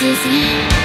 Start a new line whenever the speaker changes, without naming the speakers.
disease